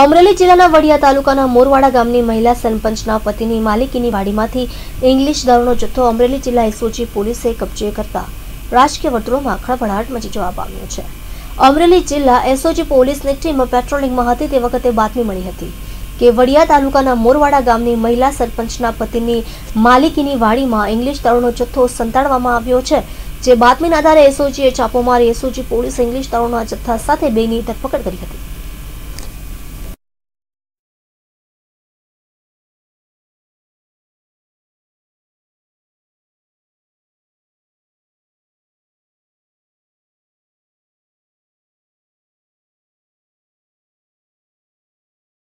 અમરેલી જિલ્લાના વડિયા તાલુકાના મોરવાડા ગામની મહિલા સરપંચના પતિની માલિકીની વાડીમાંથી ઇંગ્લિશ દારૂનો જથ્થો અમરેલી જિલ્લા એસઓજી પોલીસે કબજે કરતા રાજકીય વર્તુળોમાં ખળભળાટ મચી જવા પામ્યો છે. અમરેલી જિલ્લા એસઓજી પોલીસની ટીમ પેટ્રોલિંગમાં હતી તે વખતે બાતમી મળી હતી કે વડિયા તાલુકાના મોરવાડા ગામની મહિલા સરપંચના પતિની માલિકીની વાડીમાં ઇંગ્લિશ દારૂનો જથ્થો સંતાડવામાં આવ્યો છે. જે બાતમીના આધારે એસઓજીએ છાપો મારી એસઓજી પોલીસ ઇંગ્લિશ દારૂના જથ્થા સાથે બેની ધરપકડ કરી હતી.